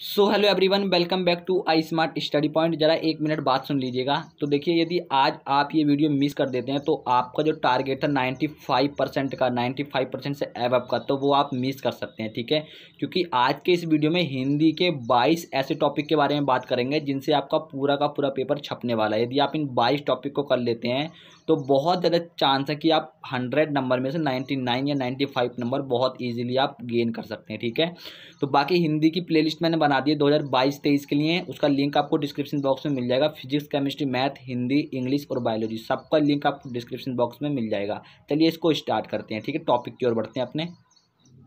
So hello everyone welcome back to I smart study point जरा एक minute बात सुन लीजिएगा। तो देखिए, यदि आज आप ये वीडियो मिस कर देते हैं तो आपका जो टारगेट है नाइन्टी फाइव परसेंट का नाइन्टी फाइव परसेंट से एब का तो वो आप मिस कर सकते हैं, ठीक है? क्योंकि आज के इस वीडियो में हिंदी के बाईस ऐसे टॉपिक के बारे में बात करेंगे, जिनसे आपका पूरा का पूरा पेपर छपने वाला है। यदि आप इन बाईस टॉपिक को कर लेते हैं तो बहुत ज़्यादा चांस है कि आप हंड्रेड नंबर में से नाइन्टी नाइन या नाइन्टी फाइव नंबर बहुत ईजिली आप गेन कर सकते हैं, ठीक है? तो बाकी हिंदी की प्लेलिस्ट मैंने बना दी है दो हज़ार बाईस तेईस के लिए। उसका लिंक आपको डिस्क्रिप्शन बॉक्स में मिल जाएगा। Physics chemistry math Hindi English और बायोलॉजी सबका लिंक आपको डिस्क्रिप्शन बॉक्स में मिल जाएगा। चलिए इसको स्टार्ट करते हैं, ठीक है? टॉपिक की ओर बढ़ते हैं अपने।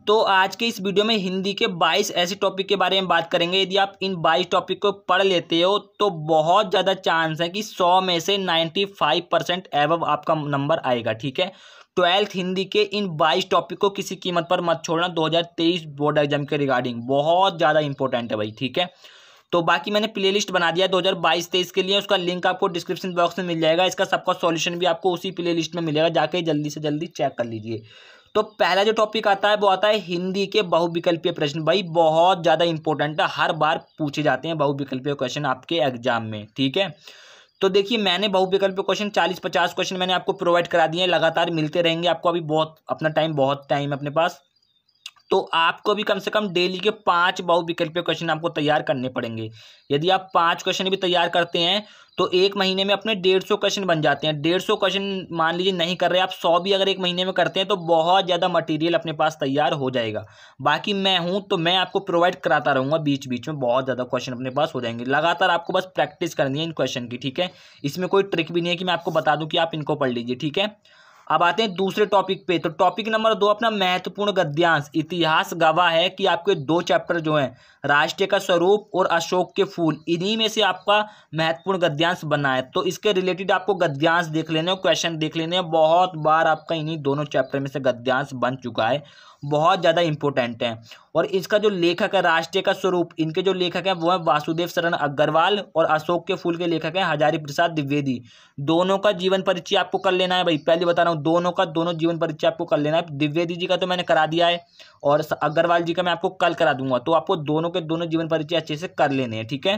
तो आज के इस वीडियो में हिंदी के 22 ऐसे टॉपिक के बारे में बात करेंगे। यदि आप इन 22 टॉपिक को पढ़ लेते हो तो बहुत ज़्यादा चांस है कि 100 में से 95 परसेंट एवब आपका नंबर आएगा, ठीक है? ट्वेल्थ हिंदी के इन 22 टॉपिक को किसी कीमत पर मत छोड़ना। 2023 बोर्ड एग्ज़ाम के रिगार्डिंग बहुत ज़्यादा इंपॉर्टेंट है भाई, ठीक है? तो बाकी मैंने प्लेलिस्ट बना दिया दो हज़ार बाईस तेईस के लिए। उसका लिंक आपको डिस्क्रिप्शन बॉक्स में मिल जाएगा। इसका सबका सॉल्यूशन भी आपको उसी प्लेलिस्ट में मिलेगा, जाके जल्दी से जल्दी चेक कर लीजिए। तो पहला जो टॉपिक आता है, वो आता है हिंदी के बहुविकल्पीय प्रश्न। भाई, बहुत ज़्यादा इंपॉर्टेंट है, हर बार पूछे जाते हैं बहुविकल्पीय क्वेश्चन आपके एग्ज़ाम में, ठीक है? तो देखिए, मैंने बहुविकल्पीय क्वेश्चन चालीस पचास क्वेश्चन मैंने आपको प्रोवाइड करा दिए हैं, लगातार मिलते रहेंगे आपको। अभी बहुत, अपना टाइम बहुत टाइम अपने पास। तो आपको भी कम से कम डेली के पाँच बहुविकल्पीय क्वेश्चन आपको तैयार करने पड़ेंगे। यदि आप पाँच क्वेश्चन भी तैयार करते हैं तो एक महीने में अपने डेढ़ सौ क्वेश्चन बन जाते हैं। डेढ़ सौ क्वेश्चन मान लीजिए नहीं कर रहे, आप सौ भी अगर एक महीने में करते हैं तो बहुत ज़्यादा मटेरियल अपने पास तैयार हो जाएगा। बाकी मैं हूँ तो मैं आपको प्रोवाइड कराता रहूँगा बीच बीच में, बहुत ज़्यादा क्वेश्चन अपने पास हो जाएँगे। लगातार आपको बस प्रैक्टिस करनी है इन क्वेश्चन की, ठीक है? इसमें कोई ट्रिक भी नहीं है कि मैं आपको बता दूँ कि आप इनको पढ़ लीजिए, ठीक है? अब आते हैं दूसरे टॉपिक पे। तो टॉपिक नंबर दो, अपना महत्वपूर्ण गद्यांश, इतिहास गवाह है कि आपके दो चैप्टर जो हैं राष्ट्रीय का स्वरूप और अशोक के फूल, इन्हीं में से आपका महत्वपूर्ण गद्यांश बना है। तो इसके रिलेटेड आपको गद्यांश देख लेने क्वेश्चन देख लेने बहुत बार आपका इन्हीं दोनों चैप्टर में से गद्यांश बन चुका है। बहुत ज़्यादा इंपॉर्टेंट है। और इसका जो लेखक है, राष्ट्रीय का स्वरूप, इनके जो लेखक हैं, वो है वासुदेव शरण अग्रवाल और अशोक के फूल के लेखक हैं, हजारी प्रसाद द्विवेदी। दोनों का जीवन परिचय आपको कर लेना है भाई। पहले बता रहा हूँ, दोनों का, दोनों जीवन परिचय आपको कर लेना है। द्विवेदी जी का तो मैंने करा दिया है और अग्रवाल जी का मैं आपको कल करा दूँगा। तो आपको दोनों के, दोनों जीवन परिचय अच्छे से कर लेने हैं, ठीक है?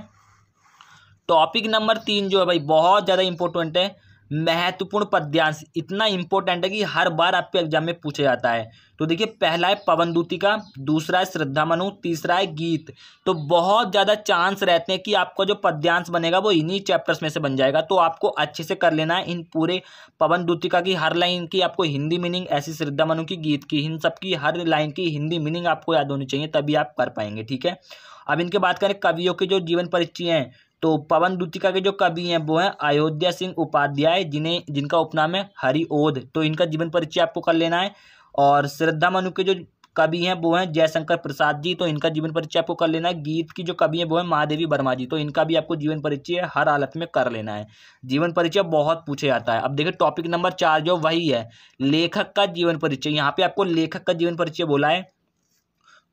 टॉपिक नंबर तीन जो है भाई, बहुत ज़्यादा इंपॉर्टेंट है। महत्वपूर्ण पद्यांश। इतना इंपॉर्टेंट है कि हर बार आपके एग्ज़ाम में पूछा जाता है। तो देखिए, पहला है पवन दूतिका दूसरा है श्रद्धा मनु, तीसरा है गीत। तो बहुत ज़्यादा चांस रहते हैं कि आपका जो पद्यांश बनेगा, वो इन्हीं चैप्टर्स में से बन जाएगा। तो आपको अच्छे से कर लेना है इन पूरे पवन दूतिका की हर लाइन की आपको हिंदी मीनिंग ऐसी श्रद्धा मनु की, गीत की, इन सब की, हर लाइन की हिंदी मीनिंग आपको याद होनी चाहिए, तभी आप कर पाएँगे, ठीक है? अब इनके बात करें कवियों के जो जीवन परिचय हैं तो पवन दूतिका के जो कवि हैं, वो हैं अयोध्या सिंह उपाध्याय, जिन्हें, जिनका उपनाम है हरिओध तो इनका जीवन परिचय आपको कर लेना है। और श्रद्धा मनु के जो कवि हैं, वो हैं जयशंकर प्रसाद जी। तो इनका जीवन परिचय आपको कर लेना है। गीत की जो कवि हैं, वो है महादेवी वर्मा जी। तो इनका भी आपको जीवन परिचय हर हालत में कर लेना है। जीवन परिचय बहुत पूछे जाता है। अब देखिए टॉपिक नंबर चार जो वही है, लेखक का जीवन परिचय। यहाँ पे आपको लेखक का जीवन परिचय बोला है।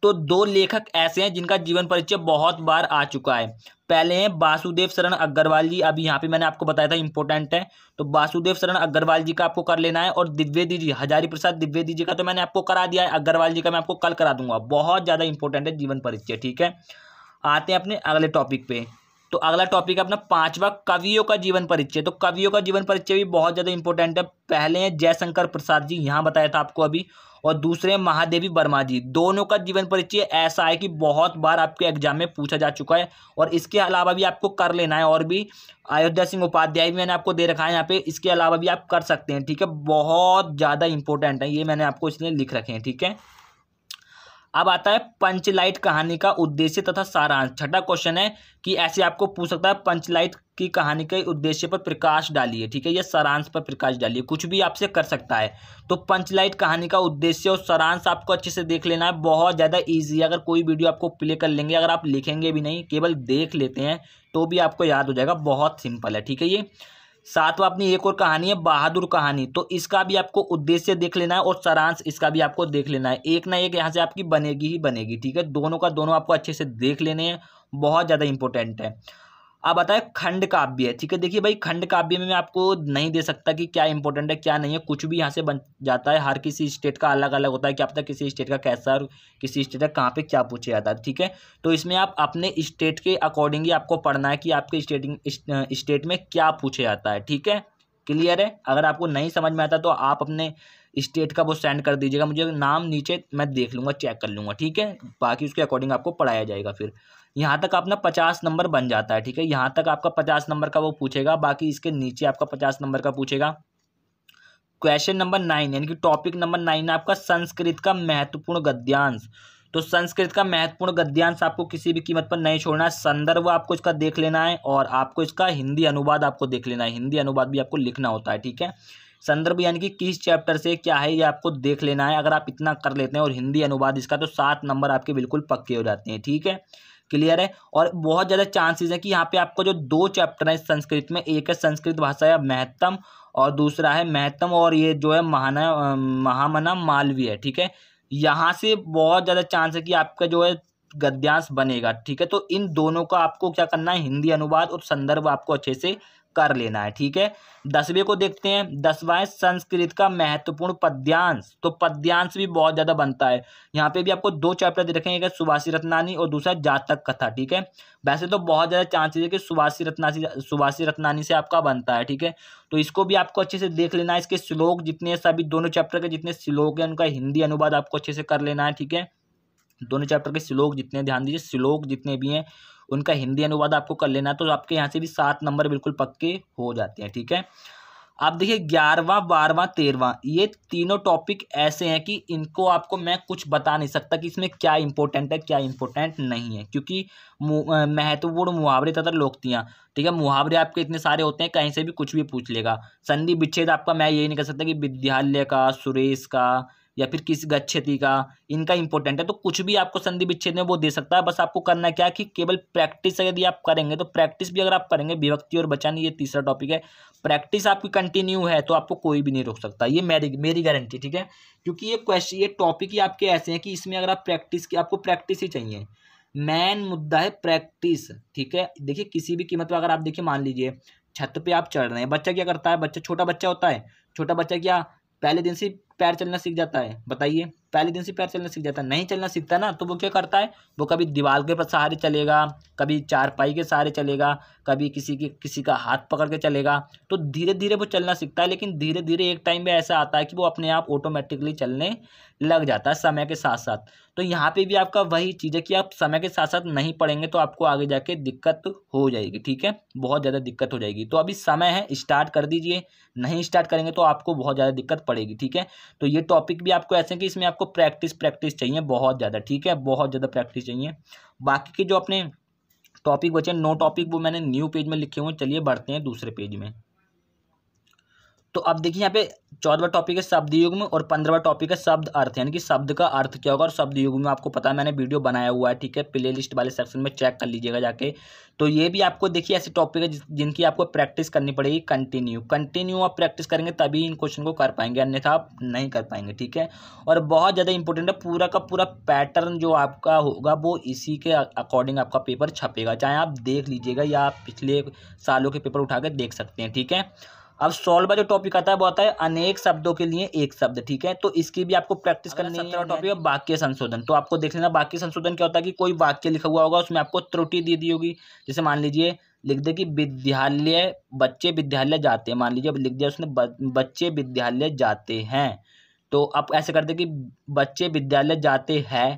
तो दो लेखक ऐसे हैं जिनका जीवन परिचय बहुत बार आ चुका है। पहले हैं वासुदेव शरण अग्रवाल जी, अभी यहाँ पे मैंने आपको बताया था इंपॉर्टेंट है। तो वासुदेव शरण अग्रवाल जी का आपको कर लेना है और द्विवेदी जी हजारी प्रसाद द्विवेदी जी का तो मैंने आपको करा दिया है। अग्रवाल जी का मैं आपको कल करा दूँगा। बहुत ज़्यादा इंपॉर्टेंट है जीवन परिचय, ठीक है? आते हैं अपने अगले टॉपिक पे। तो अगला टॉपिक है अपना पांचवा, कवियों का जीवन परिचय। तो कवियों का जीवन परिचय भी बहुत ज़्यादा इंपॉर्टेंट है। पहले हैं जयशंकर प्रसाद जी, यहाँ बताया था आपको अभी। और दूसरे हैं महादेवी वर्मा जी। दोनों का जीवन परिचय ऐसा है कि बहुत बार आपके एग्ज़ाम में पूछा जा चुका है। और इसके अलावा भी आपको कर लेना है और भी। अयोध्या सिंह उपाध्याय भी मैंने आपको दे रखा है यहाँ पे। इसके अलावा भी आप कर सकते हैं, ठीक है? बहुत ज़्यादा इंपॉर्टेंट है। ये मैंने आपको इसलिए लिख रखे हैं, ठीक है? अब आता है पंचलाइट कहानी का उद्देश्य तथा सारांश। छठा क्वेश्चन है कि ऐसे आपको पूछ सकता है, पंचलाइट की कहानी के उद्देश्य पर प्रकाश डालिए, ठीक है? या सारांश पर प्रकाश डालिए, कुछ भी आपसे कर सकता है। तो पंचलाइट कहानी का उद्देश्य और सारांश आपको अच्छे से देख लेना है, बहुत ज़्यादा ईजी है। अगर कोई वीडियो आपको प्ले कर लेंगे, अगर आप लिखेंगे भी नहीं, केवल देख लेते हैं तो भी आपको याद हो जाएगा, बहुत सिंपल है, ठीक है ये? सातवा अपनी एक और कहानी है, बहादुर कहानी। तो इसका भी आपको उद्देश्य देख लेना है और सारांश इसका भी आपको देख लेना है। एक ना एक यहाँ से आपकी बनेगी ही बनेगी, ठीक है? दोनों का दोनों आपको अच्छे से देख लेने हैं, बहुत ज़्यादा इंपॉर्टेंट है। अब आता है खंड काव्य ठीक है? देखिए भाई, खंड काव्य में मैं आपको नहीं दे सकता कि क्या इंपॉर्टेंट है, क्या नहीं है। कुछ भी यहाँ से बन जाता है, हर किसी स्टेट का अलग अलग होता है कि आप तक किसी स्टेट का कैसा और किसी स्टेट का कहाँ पे क्या पूछे जाता है, ठीक है? तो इसमें आप अपने स्टेट के अकॉर्डिंग ही आपको पढ़ना है कि आपके स्टेटिंग स्टेट में क्या पूछे जाता है, ठीक है? क्लियर है? अगर आपको नहीं समझ में आता तो आप अपने स्टेट का वो सेंड कर दीजिएगा, मुझे नाम नीचे मैं देख लूँगा, चेक कर लूँगा, ठीक है? बाकी उसके अकॉर्डिंग आपको पढ़ाया जाएगा फिर। यहाँ तक अपना पचास नंबर बन जाता है, ठीक है? यहाँ तक आपका पचास नंबर का वो पूछेगा, बाकी इसके नीचे आपका पचास नंबर का पूछेगा। क्वेश्चन नंबर नाइन यानी कि टॉपिक नंबर नाइन आपका संस्कृत का महत्वपूर्ण गद्यांश। तो संस्कृत का महत्वपूर्ण गद्यांश आपको किसी भी कीमत पर नहीं छोड़ना है, संदर्भ आपको इसका देख लेना है और आपको इसका हिंदी अनुवाद आपको देख लेना है, हिंदी अनुवाद भी आपको लिखना होता है, ठीक है? संदर्भ यानी कि किस चैप्टर से क्या है, ये आपको देख लेना है। अगर आप इतना कर लेते हैं और हिंदी अनुवाद इसका तो सात नंबर आपके बिल्कुल पक्के हो जाते हैं, ठीक है? क्लियर है? और बहुत ज़्यादा चांसेस है कि यहाँ पे आपको जो दो चैप्टर है संस्कृत में, एक है संस्कृत भाषा या महत्तम और दूसरा है महत्तम और ये जो है महाना महामना मालवीय ठीक है? यहाँ से बहुत ज़्यादा चांस है कि आपका जो है गद्यांश बनेगा, ठीक है? तो इन दोनों का आपको क्या करना है, हिंदी अनुवाद और संदर्भ आपको अच्छे से कर लेना है, ठीक है? दसवें को देखते हैं। दसवां संस्कृत का महत्वपूर्ण पद्यांश। तो पद्यांश भी बहुत ज़्यादा बनता है। यहाँ पे भी आपको दो चैप्टर दे रखे एक सुभाषी रत्नानी और दूसरा जातक कथा, ठीक है? वैसे तो बहुत ज़्यादा चांसेस है कि सुभाषी रत्नासी, सुभाषी रत्नानी से आपका बनता है, ठीक है? तो इसको भी आपको अच्छे से देख लेना है। इसके श्लोक जितने सभी दोनों चैप्टर के जितने श्लोक हैं, उनका हिंदी अनुवाद आपको अच्छे से कर लेना है, ठीक है? दोनों चैप्टर के श्लोक जितने ध्यान दीजिए, श्लोक जितने भी हैं उनका हिंदी अनुवाद आपको कर लेना तो आपके यहाँ से भी सात नंबर बिल्कुल पक्के हो जाते हैं, ठीक है? आप देखिए, ग्यारहवा, बारहवा, तेरहवा, ये तीनों टॉपिक ऐसे हैं कि इनको आपको मैं कुछ बता नहीं सकता कि इसमें क्या इंपॉर्टेंट है, क्या इंपॉर्टेंट नहीं है, क्योंकि महत्वपूर्ण मुहावरे तथा लोकतियाँ, ठीक है? मुहावरे आपके इतने सारे होते हैं, कहीं से भी कुछ भी पूछ लेगा। संधि विच्छेद आपका मैं यही नहीं कर सकता कि विद्यालय का, सुरेश का या फिर किस गच्छति का, इनका इंपॉर्टेंट है तो कुछ भी आपको संधि विच्छेद में वो दे सकता है। बस आपको करना क्या कि केवल प्रैक्टिस यदि आप करेंगे तो प्रैक्टिस भी अगर आप करेंगे, विभक्ति और बचान ये तीसरा टॉपिक है। प्रैक्टिस आपकी कंटिन्यू है तो आपको कोई भी नहीं रोक सकता। ये मेरी मेरी गारंटी ठीक है? क्योंकि ये क्वेश्चन ये टॉपिक ही आपके ऐसे हैं कि इसमें अगर आप प्रैक्टिस की आपको प्रैक्टिस ही चाहिए। मेन मुद्दा है प्रैक्टिस ठीक है? देखिए, किसी भी कीमत पर अगर आप देखिए, मान लीजिए, छत पे आप चढ़ रहे हैं, बच्चा क्या करता है? बच्चा, छोटा बच्चा होता है? छोटा बच्चा क्या, पहले दिन से पैर चलना सीख जाता है बताइए। पहले दिन से पैर चलना सीख जाता है नहीं चलना सीखता ना तो वो क्या करता है? वो कभी दीवार के सहारे चलेगा, कभी चारपाई के सहारे चलेगा, कभी किसी की, किसी का हाथ पकड़ के चलेगा तो धीरे धीरे वो चलना सीखता है, लेकिन धीरे धीरे एक टाइम में ऐसा आता है कि वो अपने आप ऑटोमेटिकली चलने लग जाता है समय के साथ साथ तो यहाँ पे भी आपका वही चीज़ है कि आप समय के साथ साथ नहीं पढ़ेंगे तो आपको आगे जाके दिक्कत हो जाएगी, ठीक है? बहुत ज़्यादा दिक्कत हो जाएगी। तो अभी समय है स्टार्ट कर दीजिए, नहीं स्टार्ट करेंगे तो आपको बहुत ज़्यादा दिक्कत पड़ेगी, ठीक है? तो ये टॉपिक भी आपको ऐसे कि इसमें प्रैक्टिस प्रैक्टिस चाहिए बहुत ज़्यादा, ठीक है? बहुत ज़्यादा प्रैक्टिस चाहिए। बाकी के जो अपने टॉपिक बचे नो टॉपिक वो मैंने न्यू पेज में लिखे हुए चलिए बढ़ते हैं दूसरे पेज में। तो अब देखिए यहाँ पे चौदहवा टॉपिक है शब्द युग में और पंद्रहवा टॉपिक है शब्द अर्थ। यानी कि शब्द का अर्थ क्या होगा और शब्द युग में आपको पता है, मैंने वीडियो बनाया हुआ है, ठीक है? प्ले लिस्ट वाले सेक्शन में चेक कर लीजिएगा जाके। तो ये भी आपको देखिए ऐसे टॉपिक है जिनकी आपको प्रैक्टिस करनी पड़ेगी कंटिन्यू कंटिन्यू आप प्रैक्टिस करेंगे तभी इन क्वेश्चन को कर पाएँगे, अन्यथा आप नहीं कर पाएँगे, ठीक है? और बहुत ज़्यादा इंपॉर्टेंट है, पूरा का पूरा पैटर्न जो आपका होगा वो इसी के अकॉर्डिंग आपका पेपर छपेगा। चाहे आप देख लीजिएगा या आप पिछले सालों के पेपर उठा के देख सकते हैं, ठीक है? अब सॉल्व जो टॉपिक आता है वो आता है अनेक शब्दों के लिए एक शब्द ठीक है? तो इसकी भी आपको प्रैक्टिस करनी है टॉपिक है वाक्य संशोधन। तो आपको देख लेना वाक्य संशोधन क्या होता है कि कोई वाक्य लिखा हुआ होगा उसमें आपको त्रुटि दे दी होगी। जैसे मान लीजिए लिख दे कि विद्यालय बच्चे विद्यालय जाते हैं। मान लीजिए अब लिख दिया उसने बच्चे विद्यालय जाते हैं। तो आप ऐसे कर दे कि बच्चे विद्यालय जाते हैं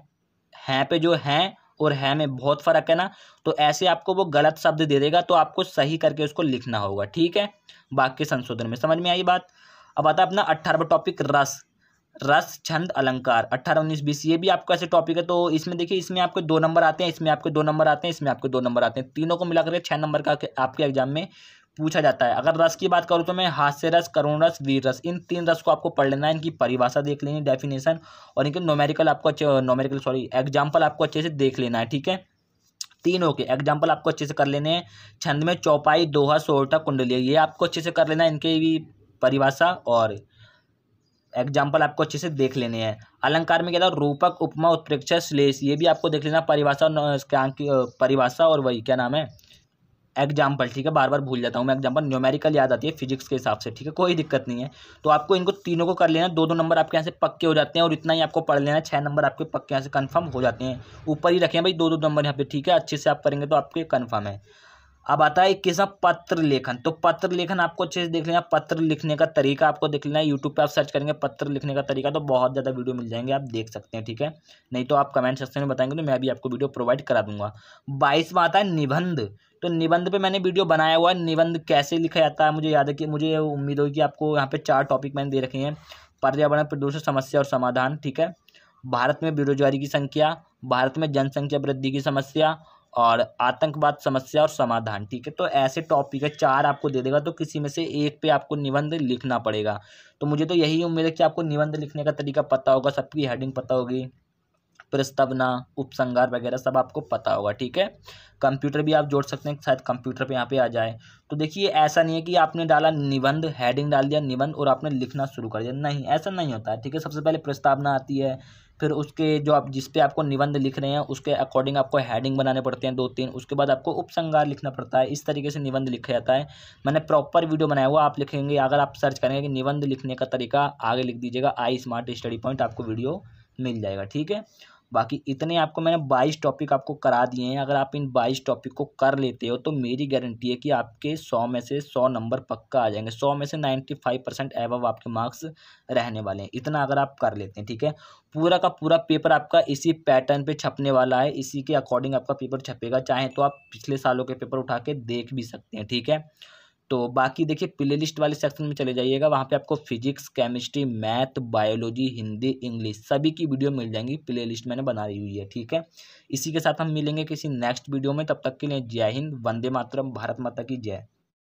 हैं पे जो हैं और है में बहुत फ़र्क है ना तो ऐसे आपको वो गलत शब्द दे देगा तो आपको सही करके उसको लिखना होगा ठीक है? वाक्य संशोधन में। समझ में आई बात? अब आता है अपना अट्ठारहवा टॉपिक रस। रस, छंद, अलंकार। अट्ठारह, उन्नीस, बीस, ये भी आपका ऐसे टॉपिक है तो इसमें देखिए, इसमें आपके दो नंबर आते हैं, इसमें आपके दो नंबर आते हैं, इसमें आपके दो नंबर आते हैं। तीनों को मिलाकर छः नंबर का आपके एग्ज़ाम में पूछा जाता है। अगर रस की बात करूँ तो मैं हास्य रस, करुण रस, वीर रस, इन तीन रस को आपको पढ़ लेना है। इनकी परिभाषा देख लेनी डेफिनेशन और इनके नोमेरिकल आपको अच्छे नोमेरिकल सॉरी एग्ज़ाम्पल आपको अच्छे से देख लेना है, ठीक है? तीनों के एग्ज़ाम्पल आपको अच्छे से कर लेने हैं। छंद में चौपाई, दोहा, सोरठा कुंडली ये आपको अच्छे से कर लेना इनके भी परिभाषा और एग्ज़ाम्पल आपको अच्छे से देख लेने हैं। अलंकार में क्या था? रूपक, उपमा उत्प्रेक्षा श्लेष, ये भी आपको देख लेना। परिभाषा परिभाषा और वही, क्या नाम है? एग्ज़ाम्पल ठीक है? बार बार भूल जाता हूँ मैं एग्ज़ाम्पल न्यूमेरिकल याद आती है फिजिक्स के हिसाब से, ठीक है? कोई दिक्कत नहीं है। तो आपको इनको तीनों को कर लेना। दो दो नंबर आपके यहाँ से पक्के हो जाते हैं और इतना ही आपको पढ़ लेना। छः नंबर आपके पक्के यहाँ से कन्फर्म हो जाते हैं। ऊपर ही रखें भाई दो दो नंबर यहाँ पे, ठीक है? अच्छे से आप करेंगे तो आपके कन्फर्म है। अब आता है इक्कीसवा पत्र लेखन तो पत्र लेखन आपको अच्छे से देख लेना, पत्र लिखने का तरीका आपको देख लेना है यूट्यूब पे आप सर्च करेंगे पत्र लिखने का तरीका तो बहुत ज़्यादा वीडियो मिल जाएँगे, आप देख सकते हैं, ठीक है? नहीं तो आप कमेंट सेक्शन में बताएँगे तो मैं भी आपको वीडियो प्रोवाइड करा दूँगा। बाईसवा आता है निबंध तो निबंध पे मैंने वीडियो बनाया हुआ है, निबंध कैसे लिखा जाता है, मुझे याद है कि मुझे उम्मीद होगी कि आपको यहाँ पे चार टॉपिक मैंने दे रखे हैं, पर्यावरण प्रदूषण, समस्या और समाधान, ठीक है? भारत में बेरोजगारी की संख्या, भारत में जनसंख्या वृद्धि की समस्या और आतंकवाद समस्या और समाधान, ठीक है? तो ऐसे टॉपिक है, चार आपको दे देगा तो किसी में से एक पे आपको निबंध लिखना पड़ेगा। तो मुझे तो यही उम्मीद है कि आपको निबंध लिखने का तरीका पता होगा, सबकी हेडिंग पता होगी। प्रस्तावना उपसंगार वगैरह सब आपको पता होगा, ठीक है? कंप्यूटर भी आप जोड़ सकते हैं, शायद कंप्यूटर पे यहाँ पे आ जाए। तो देखिए, ऐसा नहीं है कि आपने डाला निबंध हेडिंग डाल दिया, निबंध, और आपने लिखना शुरू कर दिया। नहीं, ऐसा नहीं होता है ठीक है? सबसे पहले प्रस्तावना आती है फिर उसके जो आप, जिस पे आपको निबंध लिख रहे हैं, उसके अकॉर्डिंग आपको हेडिंग बनाने पड़ते हैं दो तीन। उसके बाद आपको उपसंगार लिखना पड़ता है। इस तरीके से निबंध लिखा जाता है। मैंने प्रॉपर वीडियो बनाया हुआ, आप लिखेंगे। अगर आप सर्च करेंगे कि निबंध लिखने का तरीका, आगे लिख दीजिएगा आई स्मार्ट स्टडी पॉइंट आपको वीडियो मिल जाएगा, ठीक है? बाकी इतने आपको मैंने बाईस टॉपिक आपको करा दिए हैं। अगर आप इन बाईस टॉपिक को कर लेते हो तो मेरी गारंटी है कि आपके सौ में से सौ नंबर पक्का आ जाएँगे। सौ में से नाइन्टी फाइव परसेंट एवव आपके मार्क्स रहने वाले हैं। इतना अगर आप कर लेते हैं, ठीक है? पूरा का पूरा पेपर आपका इसी पैटर्न पे छपने वाला है। इसी के अकॉर्डिंग आपका पेपर छपेगा। चाहे तो आप पिछले सालों के पेपर उठा के देख भी सकते हैं, ठीक है? तो बाकी देखिए प्ले लिस्ट वाले सेक्शन में चले जाइएगा, वहाँ पे आपको physics chemistry math biology Hindi English सभी की वीडियो मिल जाएँगी प्ले लिस्ट मैंने बनाई हुई है, ठीक है? इसी के साथ हम मिलेंगे किसी नेक्स्ट वीडियो में, तब तक के लिए जय हिंद, वंदे मातरम, भारत माता की जय।